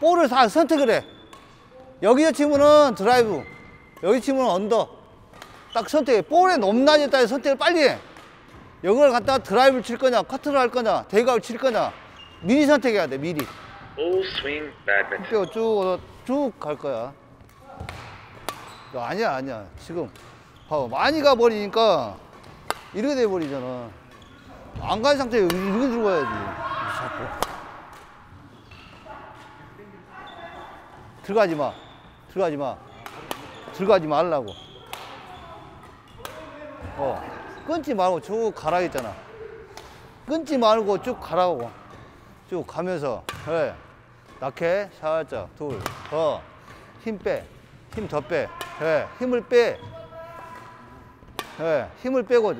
볼을 다 선택을 해. 여기서 치면은 드라이브, 여기 치면 언더. 딱 선택해. 볼의 높낮이에 따라 선택을 빨리 해. 여기를 갖다가 드라이브를 칠 거냐, 커트를 할 거냐, 대각을 칠 거냐. 미리 선택해야 돼, 미리. Full swing badminton. 뛰어 쭉, 쭉 갈 거야. 너 아니야, 아니야. 지금 봐봐. 많이 가버리니까 이렇게 돼버리잖아. 안 간 상태에 여기 이렇게 들어가야지. 자꾸. 들어가지 마. 들어가지 마. 들어가지 말라고. 어. 끊지 말고 쭉 가라 했잖아. 끊지 말고 쭉 가라고. 쭉 가면서. 예. 낙해 살짝 둘 더 힘 빼 힘 더빼 예, 힘을 빼 예, 힘을 빼고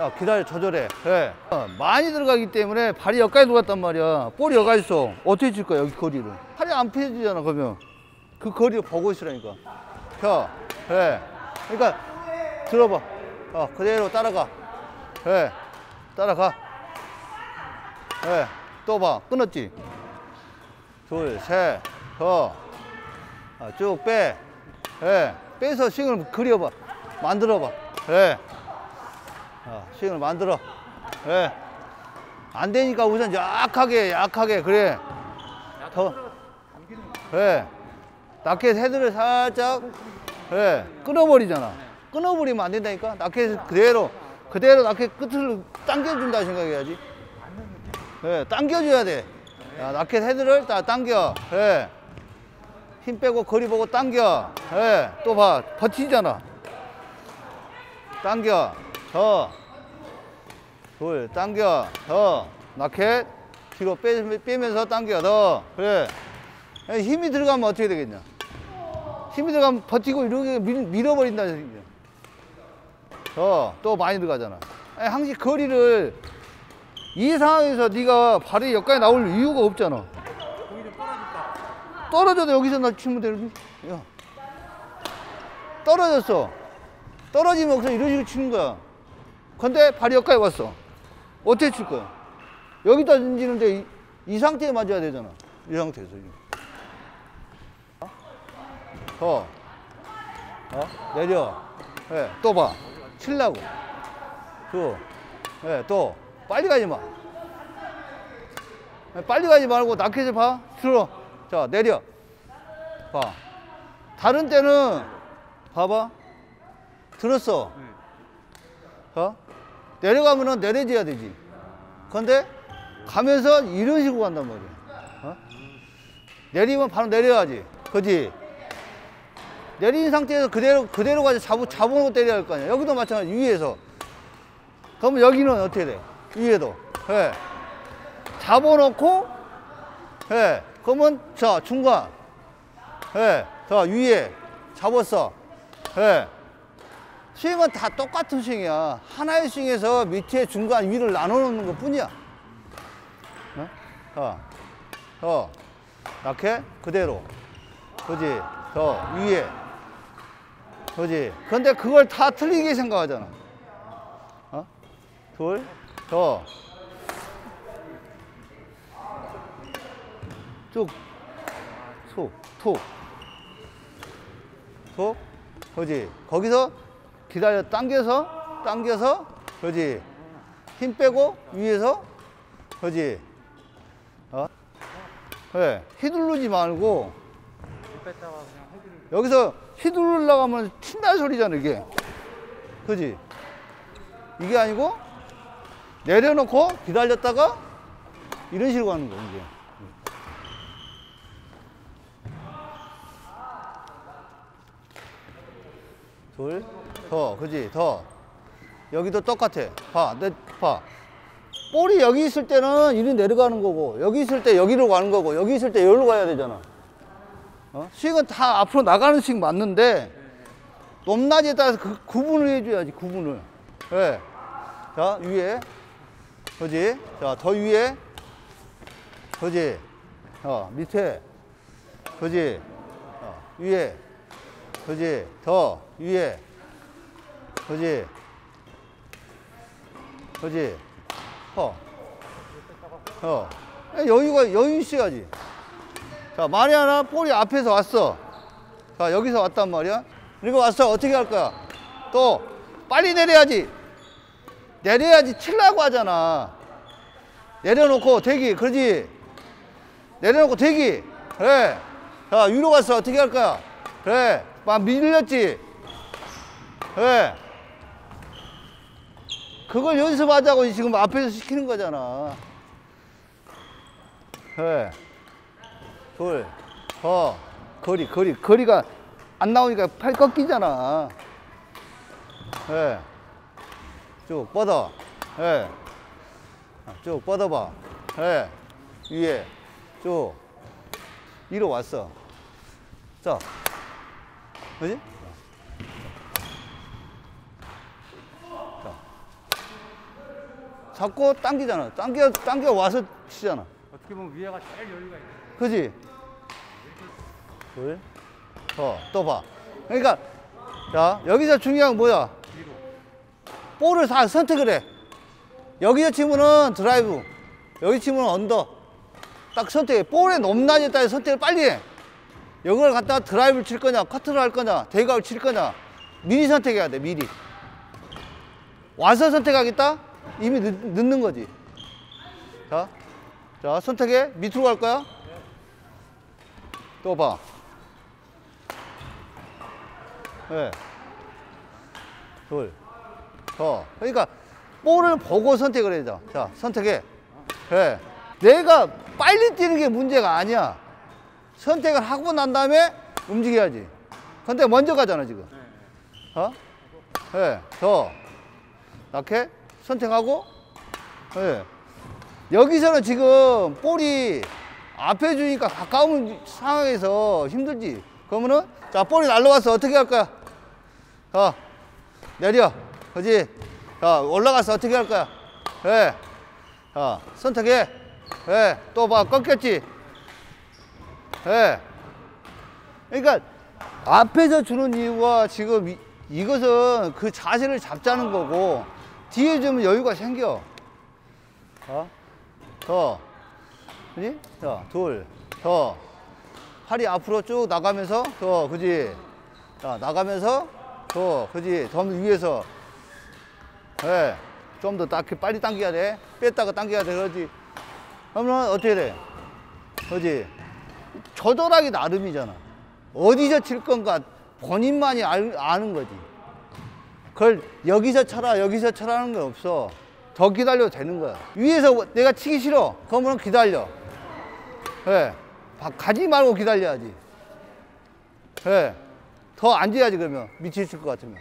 야 기다려 조절해 예. 어, 많이 들어가기 때문에 발이 여기까지 들어갔단 말이야 볼이 여기까지 있어 어떻게 칠 거야 여기 거리를 안 펴지잖아 그러면 그 거리를 보고 있으라니까 펴 예. 그러니까 들어봐 어, 그대로 따라가 예. 따라가 예. 또봐 끊었지 둘, 셋, 더. 아, 쭉 빼. 예. 빼서 스윙을 그려봐. 만들어봐. 예. 아, 스윙을 만들어. 예. 안 되니까 우선 약하게, 약하게, 그래. 더. 예. 낙켓 헤드를 살짝, 예. 끊어버리잖아. 끊어버리면 안 된다니까? 낙켓 그대로, 그대로 낙켓 끝을 당겨준다 생각해야지. 예, 당겨줘야 돼. 야, 라켓 헤드를 딱 당겨. 예. 힘 빼고 거리 보고 당겨. 예. 또 봐. 버티잖아. 당겨. 더. 둘. 당겨. 더. 라켓. 뒤로 빼, 빼면서 당겨. 더. 그래. 예, 힘이 들어가면 어떻게 되겠냐. 힘이 들어가면 버티고 이렇게 밀, 밀어버린다. 생각이야. 더. 또 많이 들어가잖아. 예, 항상 거리를 이 상황에서 네가 발이 여기까지 나올 이유가 없잖아. 떨어져도 여기서 나 치면 되는데. 야. 떨어졌어. 떨어지면 여기서 이런 식으로 치는 거야. 근데 발이 여기까지 왔어. 어떻게 칠 거야? 여기다 던지는데 이, 이 상태에 맞아야 되잖아. 이 상태에서. 더. 어? 내려. 예, 또 봐. 칠라고. 또. 예, 또. 빨리 가지 마. 빨리 가지 말고 낙켓을 봐. 들어. 자, 내려. 봐. 다른 때는 봐봐. 들었어. 어? 내려가면은 내려줘야 되지. 근데 가면서 이런 식으로 간단 말이야. 어? 내리면 바로 내려야지. 그지? 내린 상태에서 그대로, 그대로 가서 잡, 잡아놓고 때려야 할 거 아니야. 여기도 마찬가지, 위에서. 그러면 여기는 어떻게 돼? 위에도. 예. 잡아놓고, 예. 그러면, 자, 중간. 예. 자, 위에. 잡았어. 예. 스윙은 다 똑같은 스윙이야. 하나의 스윙에서 밑에 중간 위를 나눠 놓는 것 뿐이야. 어? 자, 더. 이렇게 그대로. 그지? 더. 위에. 그지? 근데 그걸 다 틀리게 생각하잖아. 어? 둘, 더. 쭉. 툭, 툭. 툭. 그지? 거기서 기다려 당겨서, 당겨서, 그지? 힘 빼고, 위에서, 그지? 어? 그래. 휘두르지 말고, 여기서 하면 튄다는 소리잖아, 이게. 그지? 이게 아니고, 내려놓고 기다렸다가 이런 식으로 가는 거야, 이게. 둘, 더, 그지? 더. 여기도 똑같아. 봐, 내, 봐. 볼이 여기 있을 때는 이리 내려가는 거고, 여기 있을 때 여기로 가는 거고, 여기 있을 때 여기로 가야 되잖아. 어? 스윙은 다 앞으로 나가는 스윙 맞는데, 높낮이에 따라서 그 구분을 해줘야지, 구분을. 예. 자, 위에. 그지? 자, 더 위에. 그지? 어, 밑에. 그지? 어, 위에. 그지? 더 위에. 그지? 그지? 어. 어. 여유가, 여유 있어야지. 자, 하나 볼이 앞에서 왔어. 자, 여기서 왔단 말이야. 그리고 왔어. 어떻게 할 거야? 또, 빨리 내려야지. 내려야지 칠라고 하잖아. 내려놓고 대기. 그러지. 내려놓고 대기. 그래. 자, 위로 갔어. 어떻게 할 거야? 그래. 막 밀렸지. 그래. 그걸 연습하자고 지금 앞에서 시키는 거잖아. 그래. 둘, 더, 거리, 거리, 거리가 안 나오니까 팔 꺾이잖아. 예. 쭉 뻗어. 예. 쭉 뻗어봐. 예. 위에. 쭉. 위로 왔어. 자. 그지? 자. 자꾸 당기잖아. 당겨, 당겨 와서 치잖아. 어떻게 보면 위에가 제일 여유가 있네. 그지? 둘, 더, 또 봐. 그러니까, 자, 여기서 중요한 건 뭐야? 볼을 다 선택을 해. 여기서 치면은 드라이브, 여기 치면 언더. 딱 선택해. 볼의 높낮이에 따라 선택을 빨리 해. 여기를 갖다가 드라이브를 칠 거냐, 커트를 할 거냐, 대각을 칠 거냐. 미리 선택해야 돼, 미리. 와서 선택하겠다? 이미 늦, 늦는 거지. 자, 자, 선택해. 밑으로 갈 거야? 또 봐. 네. 둘, 더. 그러니까 볼을 보고 선택을 해야 돼. 자, 선택해. 그래. 내가 빨리 뛰는 게 문제가 아니야. 선택을 하고 난 다음에 움직여야지. 근데 먼저 가잖아, 지금. 어? 예, 더. 이렇게 선택하고, 예. 여기서는 지금 볼이 앞에 주니까 가까운 상황에서 힘들지. 그러면은, 자, 볼이 날라왔어. 어떻게 할 거야? 자, 내려. 그지? 자, 올라가서 어떻게 할 거야? 예. 자, 선택해. 예. 또 봐. 꺾였지? 예. 그러니까, 앞에서 주는 이유가 지금 이, 이것은 그 자세를 잡자는 거고, 뒤에 주면 여유가 생겨. 자, 더. 그지? 자, 둘, 더. 팔이 앞으로 쭉 나가면서, 더, 그지? 자, 나가면서, 더, 그지? 좀 위에서. 예. 좀더 딱, 빨리 당겨야 돼. 뺐다가 당겨야 돼. 그러지? 그러면 어떻게 돼? 그지? 조절하기 나름이잖아. 어디서 칠 건가 본인만이 알, 아는 거지. 그걸 여기서 쳐라, 여기서 쳐라는 건 없어. 더 기다려도 되는 거야. 위에서 내가 치기 싫어. 그러면 기다려. 예. 바- 가지 말고 기다려야지. 예. 더 앉아야지, 그러면. 밑에 있을 것 같으면.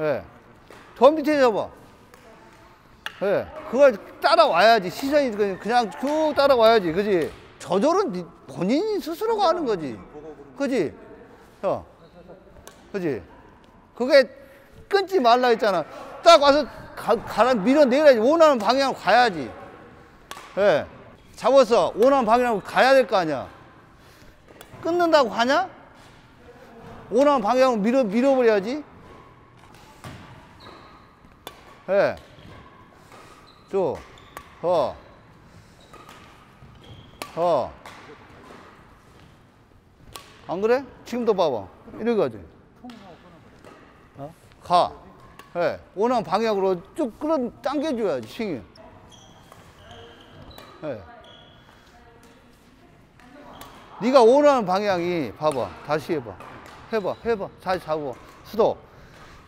예. 더 밑에 잡아. 예. 그걸 따라와야지. 시선이 그냥- 쭉 따라와야지. 그지? 조절은 니- 본인이 스스로가 하는 거지. 그지? 어. 그지? 그게 끊지 말라 했잖아. 딱 와서 가, 가라 밀어내야지. 원하는 방향으로 가야지. 예. 잡았어. 원하는 방향으로 가야 될 거 아니야. 끊는다고 가냐? 원하는 방향으로 밀어, 밀어버려야지. 예. 쭉. 더. 더. 안 그래? 지금도 봐봐. 이렇게 하지. 어? 가. 예. 원하는 방향으로 쭉 끌어 당겨줘야지, 스윙이. 예. 네가 원하는 방향이 봐봐. 다시 해봐. 해봐. 해봐. 다시 잡아. 수도.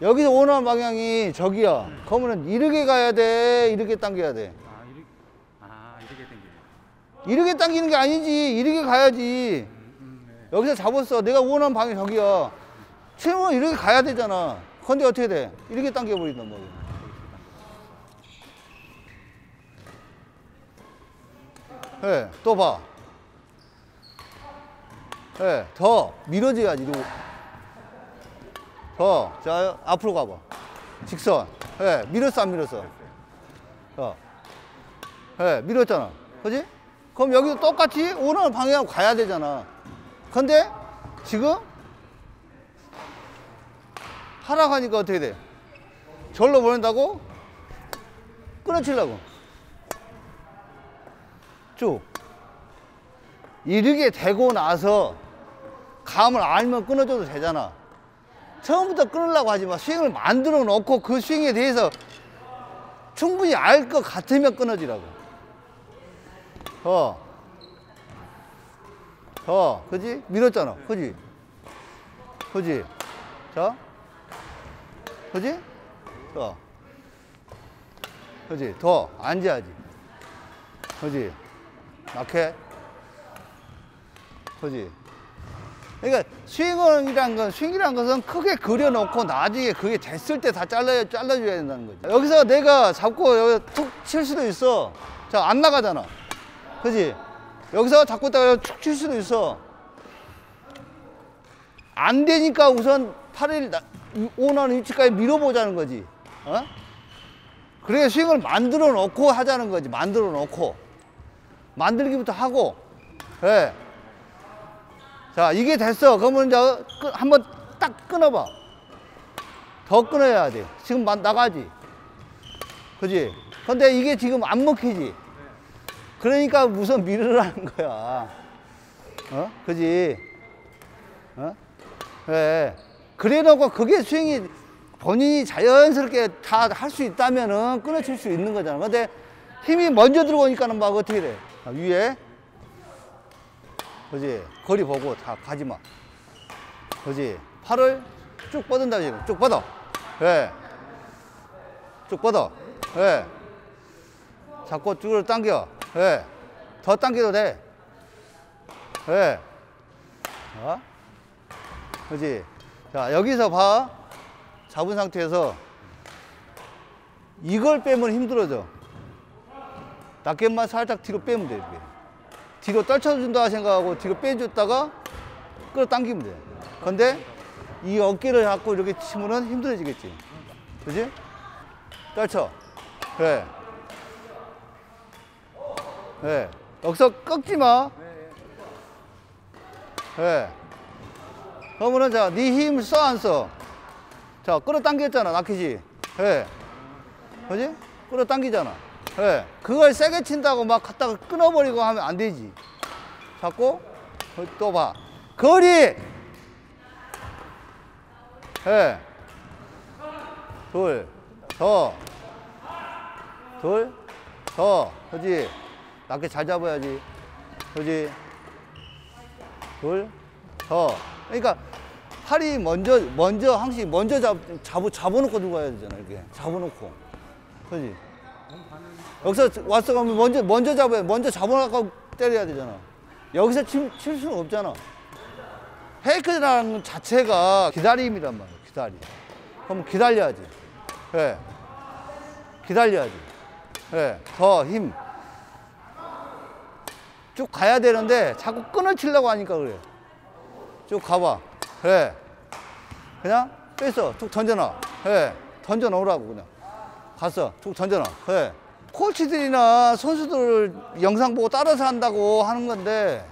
여기서 원하는 방향이 저기야. 그러면은 이렇게 가야 돼. 이렇게 당겨야 돼. 아, 이렇게, 아, 이렇게 당기네. 이렇게 당기는 게 아니지. 이렇게 가야지. 음, 네. 여기서 잡았어. 내가 원하는 방향이 저기야. 채우면 이렇게 가야 되잖아. 근데 어떻게 돼? 이렇게 당겨버린단 말이야. 예, 또 봐. 예, 더 밀어줘야지. 더. 자, 앞으로 가봐. 직선. 예, 밀었어, 안 밀었어? 자. 예, 밀었잖아. 그지? 그럼 여기도 똑같이 원하는 방향으로 가야 되잖아. 근데 지금 하락 하니까 어떻게 돼? 절로 보낸다고? 끊어치려고. 쭉. 이르게 되고 나서 감을 알면 끊어줘도 되잖아. 처음부터 끊으려고 하지 마. 스윙을 만들어 놓고 그 스윙에 대해서 충분히 알 것 같으면 끊어지라고. 어. 어, 그지? 밀었잖아. 그지? 그지? 자. 그지? 더. 그지? 더. 앉아야지. 그지? 낙해. 그지? 그러니까 스윙이란 건 스윙이란 것은 크게 그려놓고 나중에 그게 됐을 때 다 잘라 잘라줘야 된다는 거죠. 여기서 내가 잡고 여기 툭 칠 수도 있어. 자 안 나가잖아. 그지? 여기서 잡고 있다가 툭 칠 수도 있어. 안 되니까 우선 팔을 오는 위치까지 밀어보자는 거지. 어? 그래 스윙을 만들어 놓고 하자는 거지. 만들어 놓고 만들기부터 하고. 예. 자 이게 됐어. 그러면 이제 끄- 한번 딱 끊어봐. 더 끊어야 돼. 지금 마- 나가지. 그지? 근데 이게 지금 안 먹히지. 그러니까 우선 밀으라는 거야. 어? 그지? 어? 예. 그래 놓고 그게 스윙이 본인이 자연스럽게 다 할 수 있다면은 끊어칠 수 있는 거잖아. 근데 힘이 먼저 들어오니까는 막 어떻게 돼? 아, 위에. 그지? 거리 보고 다 가지 마. 그지? 팔을 쭉 뻗은다, 지금. 쭉 뻗어. 예. 쭉 뻗어. 예. 자꾸 쭉 당겨. 예. 더 당겨도 돼. 예. 어? 그지? 자, 여기서 봐. 잡은 상태에서 이걸 빼면 힘들어져. 낱개만 살짝 뒤로 빼면 돼, 이렇게. 뒤로 떨쳐준다 생각하고 뒤로 빼줬다가 끌어당기면 돼. 근데 이 어깨를 잡고 이렇게 치면은 힘들어지겠지. 그지? 떨쳐. 그래. 예. 여기서 꺾지 마. 예. 그러면은 자, 네 힘을 써, 안 써? 자, 끌어당겼잖아, 나키지. 예. 그지? 끌어당기잖아. 예. 그걸 세게 친다고 막 갖다가 끊어버리고 하면 안 되지. 잡고, 어, 또 봐. 거리! 예. 둘, 더. 둘, 더. 그지? 낮게 잘 잡아야지. 그지? 둘, 더. 그러니까 팔이 먼저, 먼저, 항상 먼저 잡, 잡, 잡아놓고 들어가야 되잖아, 이렇게. 잡아놓고. 그지? 여기서 왔어 가면 먼저, 먼저 잡아야, 먼저 잡아놓고 때려야 되잖아. 여기서 칠, 칠 수는 없잖아. 페이크라는 것 자체가 기다림이란 말이야, 기다림. 그럼 기다려야지. 예. 기다려야지. 예. 더 힘. 쭉 가야 되는데 자꾸 끊어 치려고 하니까 그래. 쭉 가봐. 그래. 그냥 뺐어. 툭 던져놔. 그래. 던져 놓으라고 그냥. 갔어. 툭 던져놔. 그래. 코치들이나 선수들 영상 보고 따라서 한다고 하는 건데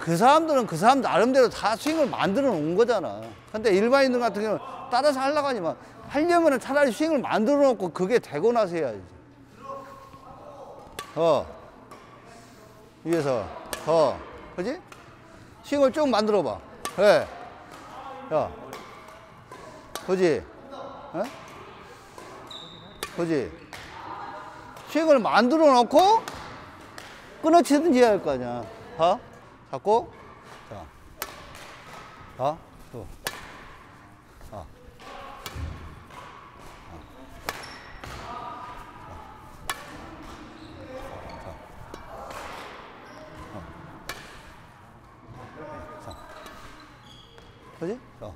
그 사람들은 그 사람 나름대로 다 스윙을 만들어 놓은 거잖아. 근데 일반인들 같은 경우는 따라서 하려고 하지만 하려면 차라리 스윙을 만들어 놓고 그게 되고 나서 해야지. 어. 위에서 더. 그지? 스윙을 쭉 만들어 봐. 그래. 야. 그지? 어? 그지? 스윙을 만들어 놓고 끊어치든지 해야 할 거 아니야. 봐. 잡고. 자. 봐. 또. 자. 그지? 어.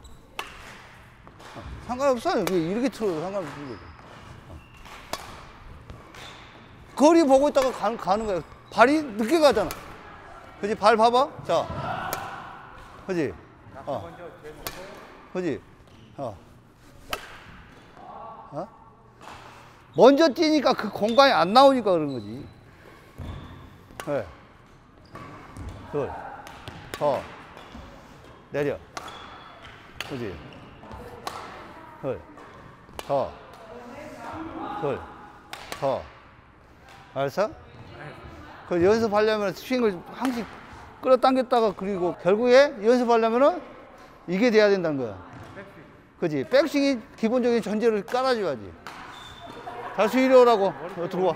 어, 상관없어요. 그게 이렇게 틀어도 상관없는 거죠. 어. 거리 보고 있다가 가는, 가는 거야. 발이 늦게 가잖아. 그지? 발 봐봐. 자. 그지? 어. 그지? 어. 어? 먼저 뛰니까 그 공간이 안 나오니까 그런 거지. 네. 둘. 더. 내려. 그지? 둘, 더, 둘, 더. 알았어? 그 연습하려면 스윙을 항상 끌어당겼다가 그리고 결국에 연습하려면은 이게 돼야 된다는 거야. 그지? 백스윙이 기본적인 전제를 깔아줘야지. 다수 이려오라고. 어, 들어와.